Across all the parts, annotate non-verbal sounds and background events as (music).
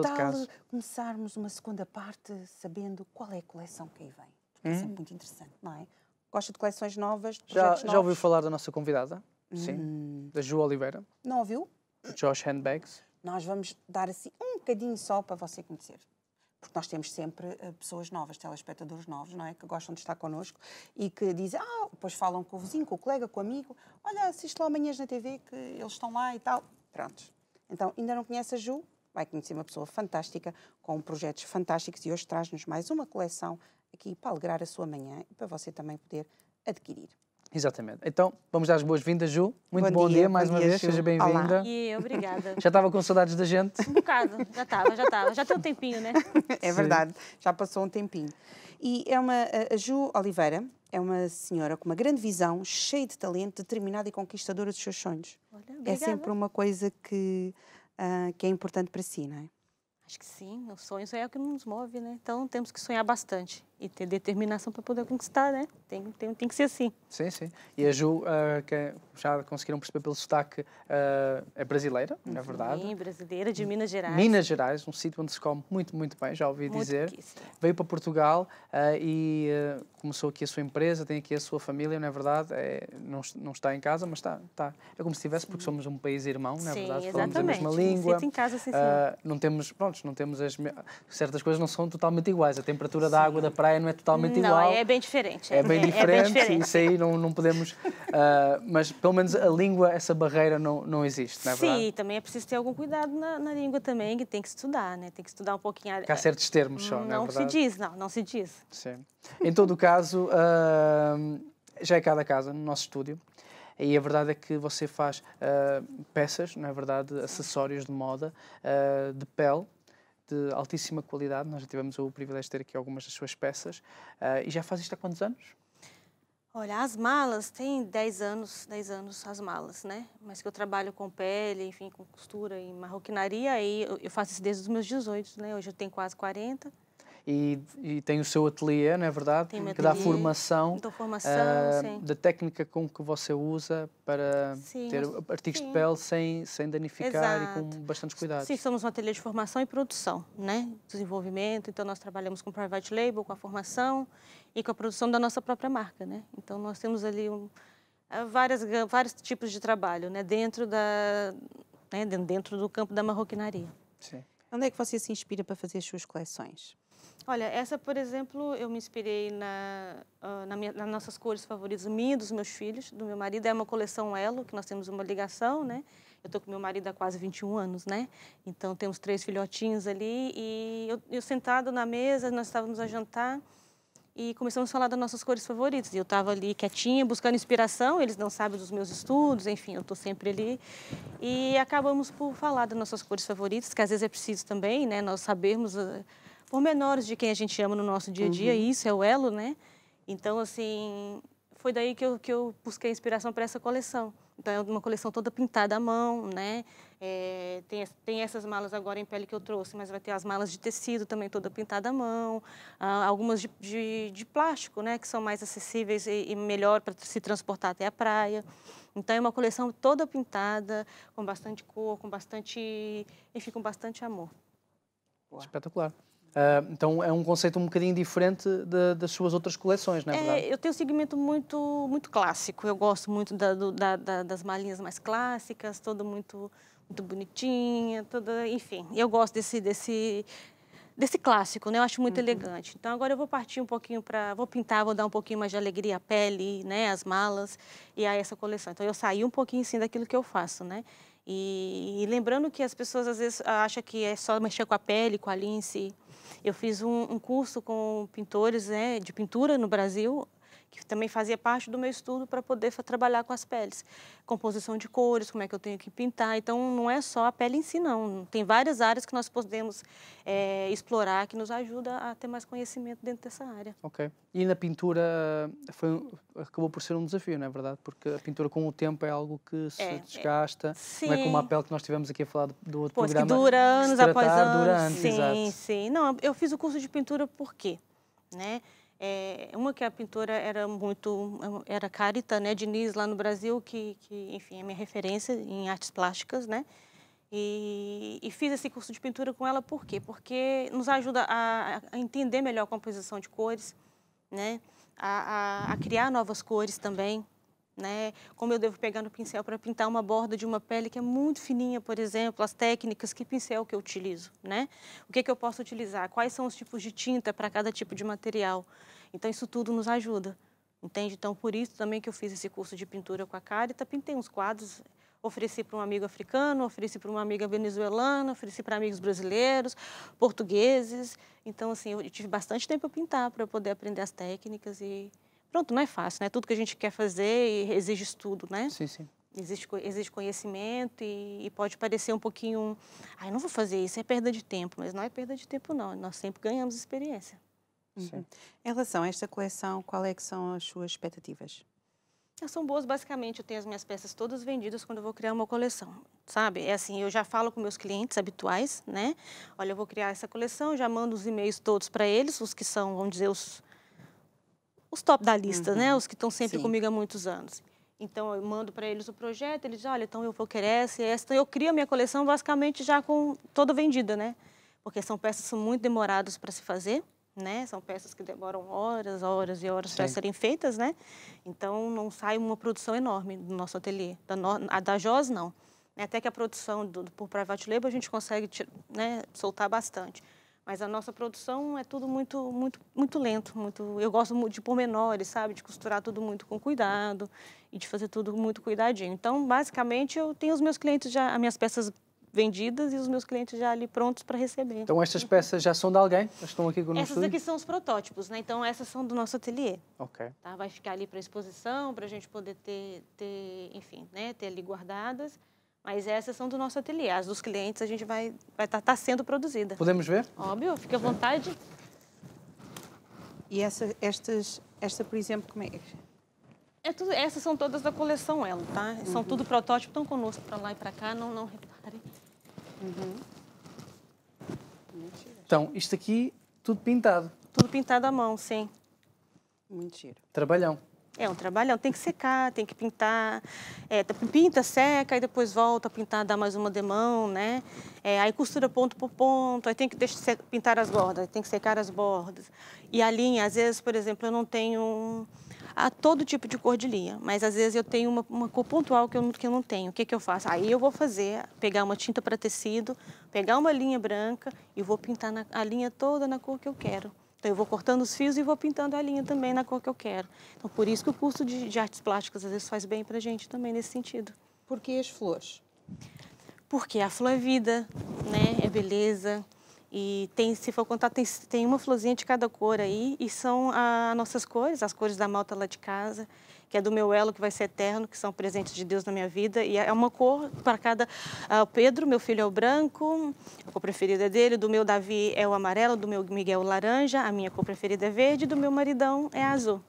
que tal caso. começarmos uma segunda parte sabendo qual é a coleção que aí vem? Porque é sempre muito interessante, não é? Gosta de coleções novas, de Hum? Já, projetos já ouviu novos? falar da nossa convidada? Hum. Sim. Da Ju Oliveira, Não ouviu? Josh Handbags. Nós vamos dar assim um bocadinho só para você conhecer. Porque nós temos sempre eh, pessoas novas, telespectadores novos, não é? Que gostam de estar connosco e que dizem, ah, depois falam com o vizinho, com o colega, com o amigo, olha, assiste lá amanhãs na TV que eles estão lá e tal. Prontos. Então, ainda não conhece a Ju? Vai conhecer uma pessoa fantástica, com projetos fantásticos e hoje traz-nos mais uma coleção aqui para alegrar a sua manhã e para você também poder adquirir. Exatamente. Então, vamos dar as boas-vindas, Ju. Muito Bom bom, dia, dia, bom mais uma dia, vez. Ju. Seja bem-vinda. E obrigada. Já estava com saudades da gente? Um bocado, já estava, já estava. Já tem um tempinho, né? (laughs) É Sim. verdade, já passou um tempinho. E é uma, a- Ju Oliveira é uma senhora com uma grande visão, cheia de talento, determinada e conquistadora dos seus sonhos. Olha, É sempre uma coisa que, ah, que é importante para si, não é? Acho que sim, o sonho é o que nos move, né? Então temos que sonhar bastante e ter determinação para poder conquistar, né? Tem, tem, tem que ser assim. Sim, sim. E a Ju, ah, que já conseguiram perceber pelo sotaque, ah, é brasileira, na verdade. Sim, brasileira de Minas Gerais. Minas Gerais, um sítio onde se come muito, muito bem, já ouvi Muito dizer. riquíssimo. Veio para Portugal ah, e começou aqui a sua empresa, tem aqui a sua família, não é verdade? É, não, não está em casa, mas está, está. É como se estivesse, porque somos um país irmão, não é Sim, verdade? Falamos a exatamente. mesma Me língua. sinto em casa, sim, sim. Não temos, pronto, não temos as certas coisas não são totalmente iguais. A temperatura da água da praia não é totalmente Não, igual. é bem diferente. É (laughs) bem diferente, diferente. isso aí não, não podemos. (laughs) ah, mas pelo menos a língua, essa barreira não, não existe, não é verdade? Sim, também é preciso ter algum cuidado na, na língua também, que tem que estudar, né? Tem que estudar um pouquinho. a- Que há certos termos só, não, não é se verdade? diz, não, não se diz. Sim. Em todo o caso, ah, já é cada casa no nosso estúdio. E a verdade é que você faz ah, peças, não é verdade? Acessórios de moda, de pele, de altíssima qualidade. Nós já tivemos o privilégio de ter aqui algumas das suas peças. Ah, e já faz isto há quantos anos? Olha, as malas tem 10 anos, 10 anos as malas, né? Mas que eu trabalho com pele, enfim, com costura e marroquinaria, aí eu faço isso desde os meus 18, né? Hoje eu tenho quase 40. E, e tem o seu ateliê, não é verdade? Meu que dá ateliê, formação Dou formação, ah, sim. da técnica com que você usa para Sim, ter artigos de sim. pele sem, sem danificar e com Exato. bastantes cuidados. Sim, somos um ateliê de formação e produção, né? Desenvolvimento, então nós trabalhamos com private label, com a formação e com a produção da nossa própria marca, né? Então nós temos ali um, ah, várias, vários tipos de trabalho, né? Dentro, da, né? Den- dentro do campo da marroquinaria. Sim. Onde é que você se inspira para fazer as suas coleções? Olha, essa, por exemplo, eu me inspirei na, ah, na minha- nas nossas cores favoritas, minha dos meus filhos, do meu marido. É uma coleção Elo, que nós temos uma ligação, né? Eu estou com meu marido há quase 21 anos, né? Então, temos três filhotinhos ali. E eu, eu sentado na mesa, nós estávamos a jantar e começamos a falar das nossas cores favoritas. E eu estava ali quietinha, buscando inspiração. Eles não sabem dos meus estudos, enfim, eu estou sempre ali. E acabamos por falar das nossas cores favoritas, que às vezes é preciso também, né? Nós sabermos uh, pormenores de quem a gente ama no nosso dia a dia. E isso é o elo, né? Então, assim, foi daí que eu, que eu busquei inspiração para essa coleção. Então, é uma coleção toda pintada à mão, né? É, tem, tem essas malas agora em pele que eu trouxe, mas vai ter as malas de tecido também toda pintada à mão. Ah, algumas de, de, de plástico, né? Que são mais acessíveis e, e melhor para se transportar até a praia. Então, é uma coleção toda pintada, com bastante cor, com bastante... Enfim, com bastante amor. Espetacular. Ah, então é um conceito um bocadinho diferente da- das suas outras coleções, não é, verdade? É, eu tenho um segmento muito, muito clássico. Eu gosto muito da- do- da- da- das malinhas mais clássicas, toda muito, muito bonitinha, toda, enfim. Eu gosto desse, desse, desse clássico, né? Eu acho muito elegante. Então agora eu vou partir um pouquinho para, vou pintar, vou dar um pouquinho mais de alegria à pele, né? As malas e a essa coleção. Então eu saí um pouquinho sim daquilo que eu faço, né? E, e lembrando que as pessoas às vezes acham que é só mexer com a pele, com a lince. Eu fiz um, um curso com pintores né, de pintura no Brasil, que também fazia parte do meu estudo para poder trabalhar com as peles. Composição de cores, como é que eu tenho que pintar. Então, não é só a pele em si, não. Tem várias áreas que nós podemos eh, explorar que nos ajuda a ter mais conhecimento dentro dessa área. Ok. E na pintura foi, um- acabou por ser um desafio, não é verdade? Porque a pintura com o tempo é algo que se É, é. desgasta. Não é como a Sim. pele que nós tivemos aqui a falar do, do outro Pois programa. dura que se anos após tratar anos. dura anos, sim, exato. sim. Não, eu fiz o curso de pintura por quê? Né? É, uma que a pintora era muito era Carita, né, Diniz lá no Brasil, que, que enfim é minha referência em artes plásticas, né? E, e, fiz esse curso de pintura com ela por quê? Porque nos ajuda a, a entender melhor a composição de cores, né? A, a, a, criar novas cores também, né? Como eu devo pegar no pincel para pintar uma borda de uma pele que é muito fininha, por exemplo, as técnicas, que pincel que eu utilizo, né? O que, que eu posso utilizar? Quais são os tipos de tinta para cada tipo de material? Então, isso tudo nos ajuda, entende? Então, por isso também que eu fiz esse curso de pintura com a Carita, pintei uns quadros ofereci para um amigo africano, ofereci para uma amiga venezuelana, ofereci para amigos brasileiros, portugueses. Então, assim, eu tive bastante tempo para pintar, para poder aprender as técnicas e pronto, não é fácil, né? Tudo que a gente quer fazer exige estudo, né? Sim, sim. Existe, exige conhecimento e, e, pode parecer um pouquinho, ai, não vou fazer isso, é perda de tempo, mas não é perda de tempo não, nós sempre ganhamos experiência. Uhum. Em relação a esta coleção, qual é que são as suas expectativas? São boas, basicamente, eu tenho as minhas peças todas vendidas quando eu vou criar uma coleção, sabe? É assim, eu já falo com meus clientes habituais, né? Olha, eu vou criar essa coleção, já mando os e-mails todos para eles, os que são, vamos dizer, os, os top da lista, né? uhum. né? Os que estão sempre Sim. comigo há muitos anos. Então, eu mando para eles o projeto, eles dizem, olha, então eu vou querer essa e essa. Então, eu crio a minha coleção basicamente já com toda vendida, né? Porque são peças muito demoradas para se fazer né? São peças que demoram horas, horas e horas para serem feitas, né? Então não sai uma produção enorme do nosso ateliê. Da no... A da JOS não. Até que a produção do, por private label a gente consegue né, soltar bastante. Mas a nossa produção é tudo muito, muito, muito lento. Muito, eu gosto muito de pormenores, sabe? De costurar tudo muito com cuidado e de fazer tudo muito cuidadinho. Então, basicamente, eu tenho os meus clientes já, as minhas peças vendidas e os meus clientes já ali prontos para receber. Então estas peças já são de alguém? Estão aqui conosco? Essas aqui são os protótipos, né? Então essas são do nosso ateliê. Ok. Tá? Vai ficar ali para exposição, para a gente poder ter, ter, enfim, né? Ter ali guardadas. Mas essas são do nosso ateliê. As dos clientes a gente vai vai estar tá, tá sendo produzida. Podemos ver? Óbvio, fique à vontade. E essa, estas, esta, por exemplo, como é? É tudo, essas são todas da coleção Elo, tá? São uhum. tudo protótipo, estão conosco para lá e para cá, não, não reparem. Uhum. Então, isto aqui, tudo pintado. Tudo pintado à mão, sim. Mentira. Trabalhão. É um trabalhão, tem que secar, tem que pintar, é, pinta, seca, aí depois volta a pintar, dá mais uma demão, né? É, aí costura ponto por ponto, aí tem que deixar, pintar as bordas, tem que secar as bordas. E a linha, às vezes, por exemplo, eu não tenho a todo tipo de cor de linha, mas às vezes eu tenho uma, uma cor pontual que eu, que eu não tenho. O que, que eu faço? Aí eu vou fazer, pegar uma tinta para tecido, pegar uma linha branca e vou pintar na, a linha toda na cor que eu quero. Então, eu vou cortando os fios e vou pintando a linha também na cor que eu quero. Então, por isso que o curso de, de artes plásticas às vezes faz bem para a gente também nesse sentido. Por que as flores? Porque a flor é vida, né? É beleza. E tem, se for contar, tem, tem uma florzinha de cada cor aí, e são as nossas cores, as cores da malta lá de casa, que é do meu elo, que vai ser eterno, que são presentes de Deus na minha vida. E é uma cor para cada. Uh, o Pedro, meu filho, é o branco, a cor preferida é dele. Do meu Davi é o amarelo, do meu Miguel, o laranja. A minha cor preferida é verde, do meu maridão é azul.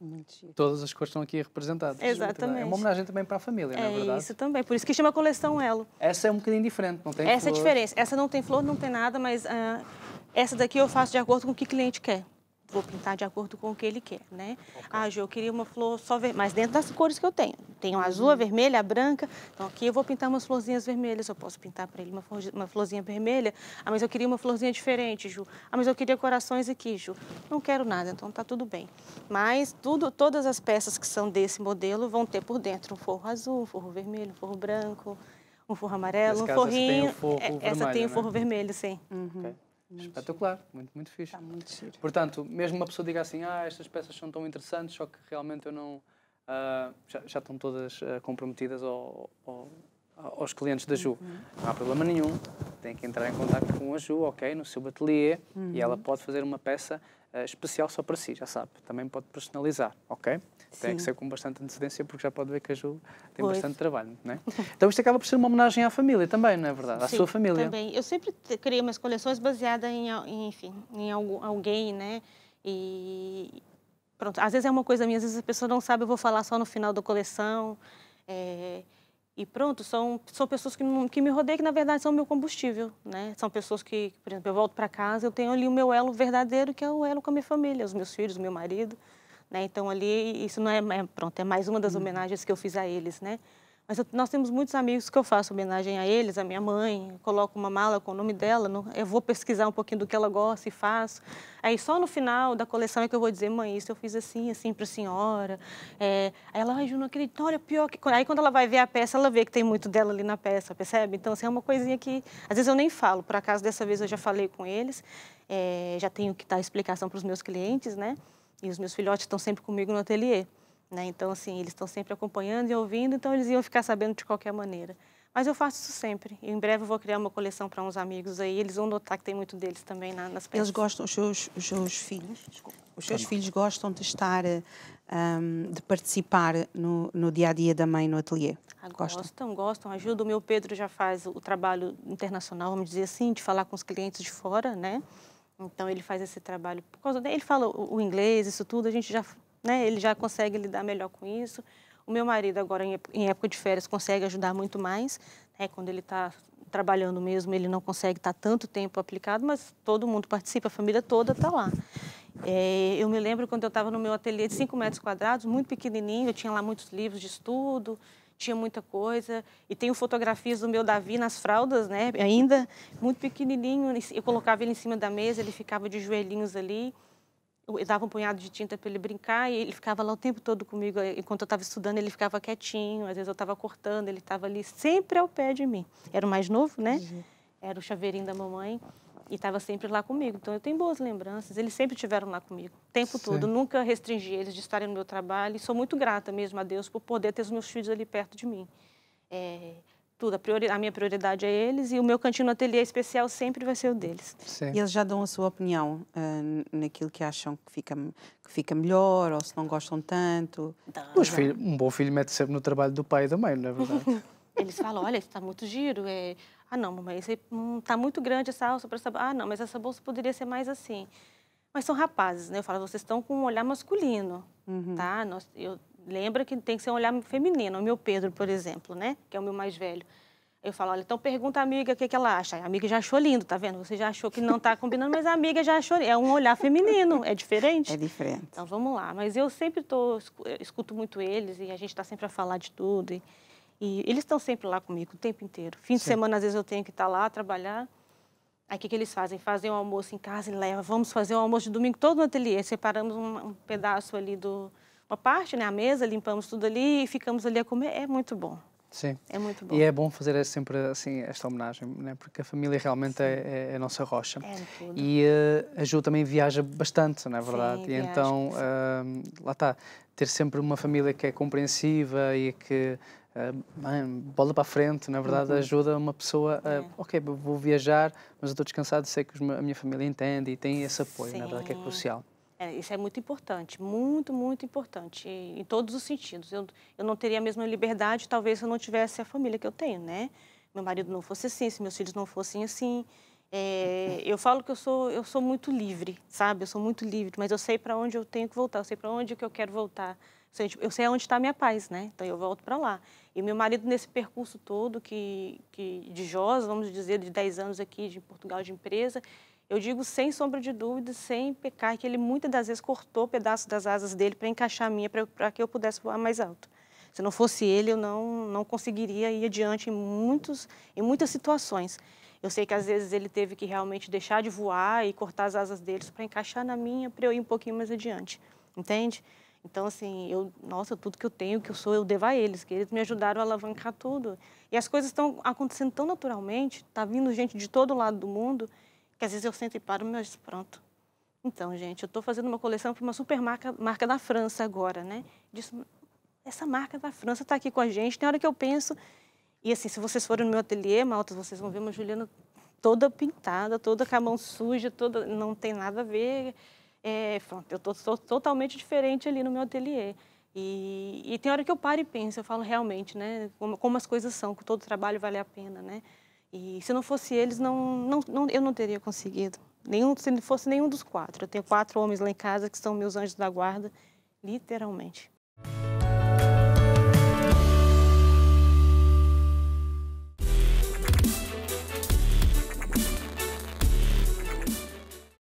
Mentira. Todas as cores estão aqui representadas. Exatamente. É uma homenagem também para a família, é não é verdade? isso também. Por isso que chama coleção Elo. Essa é um bocadinho diferente, não tem Essa flor. é a diferença. Essa não tem flor, não tem nada, mas uh, essa daqui eu faço de acordo com o que o cliente quer vou pintar de acordo com o que ele quer, né? Okay. Ah, Ju, eu queria uma flor só ver, mas dentro das cores que eu tenho. Tenho a azul, a vermelha, a branca. Então aqui eu vou pintar umas florzinhas vermelhas. Eu posso pintar para ele uma, flor, uma florzinha vermelha. Ah, mas eu queria uma florzinha diferente, Ju. Ah, mas eu queria corações aqui, Ju. Não quero nada, então tá tudo bem. Mas tudo, todas as peças que são desse modelo vão ter por dentro um forro azul, um forro vermelho, um forro branco, um forro amarelo, Nesse um forrinho. Essa tem o forro é, vermelho, Essa tem o né? forro vermelho, sim. Uhum. Okay. Muito Espetacular, muito, muito fixe. Está muito giro. Portanto, mesmo uma pessoa diga assim, ah, estas peças são tão interessantes, só que realmente eu não... Uh, já, já, estão todas uh, comprometidas ao, ao, aos clientes da Ju. Uhum. Não há problema nenhum, tem que entrar em contato com a Ju, ok, no seu ateliê, uhum. e ela pode fazer uma peça uh, especial só para si, já sabe. Também pode personalizar, ok? Sim. Tem que ser com bastante antecedência, porque já pode ver que a Ju tem pois. bastante trabalho, não é? (laughs) Então isto acaba por ser uma homenagem à família também, não é verdade? À Sim, sua família. também. Eu sempre criei umas coleções baseadas em, em enfim, em alguém, né? E pronto, às vezes é uma coisa minha, às vezes a pessoa não sabe, eu vou falar só no final da coleção. É, e pronto, são, são pessoas que, que me rodeiam, que na verdade são o meu combustível, né? São pessoas que, por exemplo, eu volto para casa, eu tenho ali o meu elo verdadeiro, que é o elo com a minha família, os meus filhos, o meu marido. Né? Então ali isso não é, é, pronto é mais uma das uhum. homenagens que eu fiz a eles, né? Mas eu, nós temos muitos amigos que eu faço homenagem a eles, a minha mãe, coloco uma mala com o nome dela, no, eu vou pesquisar um pouquinho do que ela gosta e faço. Aí só no final da coleção é que eu vou dizer, mãe, isso eu fiz assim, assim para a senhora. É, aí ela, ai, Ju, não acredito, olha, pior que... Aí quando ela vai ver a peça, ela vê que tem muito dela ali na peça, percebe? Então, assim, é uma coisinha que, às vezes eu nem falo, por acaso dessa vez eu já falei com eles, é, já tenho que dar explicação para os meus clientes, né? E os meus filhotes estão sempre comigo no ateliê. Né? Então, assim, eles estão sempre acompanhando e ouvindo, então eles iam ficar sabendo de qualquer maneira. Mas eu faço isso sempre. em breve eu vou criar uma coleção para uns amigos aí. Eles vão notar que tem muito deles também na, nas peças. Eles gostam, os seus, os seus filhos, desculpa, os seus filhos gostam de estar, um, de participar no, no dia a dia da mãe no ateliê? Ah, gostam? gostam, gostam, ajudam. O meu Pedro já faz o trabalho internacional, vamos dizer assim, de falar com os clientes de fora, né? Então ele faz esse trabalho por causa dele. Ele fala o, o inglês, isso tudo. A gente já né? Ele já consegue lidar melhor com isso. O meu marido agora em época de férias consegue ajudar muito mais, né? Quando ele está trabalhando mesmo, ele não consegue estar tá tanto tempo aplicado, mas todo mundo participa, a família toda está lá. É, eu me lembro quando eu estava no meu ateliê de 5 metros quadrados, muito pequenininho, eu tinha lá muitos livros de estudo, tinha muita coisa. E tenho fotografias do meu Davi nas fraldas, né? Ainda muito pequenininho. Eu colocava ele em cima da mesa, ele ficava de joelhinhos ali eu dava um punhado de tinta para ele brincar e ele ficava lá o tempo todo comigo. Enquanto eu estava estudando, ele ficava quietinho. Às vezes eu estava cortando, ele estava ali sempre ao pé de mim. Era o mais novo, né? Uhum. Era o chaveirinho da mamãe e estava sempre lá comigo. Então eu tenho boas lembranças. Eles sempre estiveram lá comigo, o tempo Sim. todo. Nunca restringi eles de estarem no meu trabalho. E sou muito grata mesmo a Deus por poder ter os meus filhos ali perto de mim. É, tudo. A, priori, a, minha prioridade é eles e o meu cantinho no ateliê especial sempre vai ser o deles. Sim. E eles já dão a sua opinião uh, naquilo que acham que fica, que fica melhor ou se não gostam tanto? Os filhos, um bom filho mete sempre no trabalho do pai e da mãe, não é verdade? (laughs) eles falam, olha, isso está muito giro. É... Ah, não, mamãe, está muito grande essa alça para essa... Ah, não, mas essa bolsa poderia ser mais assim. Mas são rapazes, né? Eu falo, vocês estão com um olhar masculino, uhum. tá? Nós, eu lembra que tem que ser um olhar feminino. O meu Pedro, por exemplo, né? Que é o meu mais velho. Eu falo, olha, então pergunta à amiga o que, que ela acha. A amiga já achou lindo, tá vendo? Você já achou que não está (laughs) combinando, mas a amiga já achou. É um olhar feminino, é diferente. É diferente. Então vamos lá. Mas eu sempre tô, escuto muito eles e a gente está sempre a falar de tudo. E, e eles estão sempre lá comigo o tempo inteiro. Fim Sim. de semana, às vezes, eu tenho que estar tá lá, trabalhar. Aí o que, que eles fazem? Fazem o um almoço em casa e levam. Vamos fazer o um almoço de domingo todo no ateliê. Separamos um, um pedaço ali do, uma parte, né, a mesa, limpamos tudo ali e ficamos ali a comer. É muito bom. Sim. É muito bom. E é bom fazer sempre assim esta homenagem, né? porque a família realmente é, é, a nossa rocha. É tudo. E uh, a Ju também viaja bastante, não é verdade? Sim, e então, uh, lá está, ter sempre uma família que é compreensiva e que uh, bola para a frente, na verdade, uhum. ajuda uma pessoa a, é. ok, vou viajar, mas eu estou descansado, sei que a minha família entende e tem esse apoio, Sim. na verdade, que é crucial. É, isso é muito importante, muito, muito importante, em todos os sentidos. Eu, eu não teria a mesma liberdade, talvez, se eu não tivesse a família que eu tenho, né? Meu marido não fosse assim, se meus filhos não fossem assim. É, (laughs) eu falo que eu sou, eu sou muito livre, sabe? Eu sou muito livre, mas eu sei para onde eu tenho que voltar, eu sei para onde que eu quero voltar. Eu sei onde está a minha paz, né? Então eu volto para lá. E meu marido, nesse percurso todo que, que de Jos, vamos dizer, de 10 anos aqui de Portugal de empresa, eu digo sem sombra de dúvida, sem pecar, que ele muitas das vezes cortou pedaços das asas dele para encaixar a minha, para que eu pudesse voar mais alto. Se não fosse ele, eu não, não conseguiria ir adiante em, muitos, em muitas situações. Eu sei que às vezes ele teve que realmente deixar de voar e cortar as asas deles para encaixar na minha, para eu ir um pouquinho mais adiante. Entende? Então, assim, eu, nossa, tudo que eu tenho, que eu sou, eu devo a eles, que eles me ajudaram a alavancar tudo. E as coisas estão acontecendo tão naturalmente, está vindo gente de todo lado do mundo, que às vezes eu sento e paro, mas pronto. Então, gente, eu estou fazendo uma coleção para uma super marca, marca da França agora, né? Disse, essa marca da França está aqui com a gente. Tem hora que eu penso, e assim, se vocês forem no meu ateliê, maltas, vocês vão ver uma Juliana toda pintada, toda com a mão suja, toda, não tem nada a ver. É, pronto, eu estou totalmente diferente ali no meu ateliê. E, e, tem hora que eu paro e penso, eu falo realmente, né? Como, como as coisas são, que todo trabalho vale a pena, né? E se não fosse eles, não, não, não, eu não teria conseguido. Nenhum, se não fosse nenhum dos quatro. Eu tenho quatro homens lá em casa que são meus anjos da guarda, literalmente.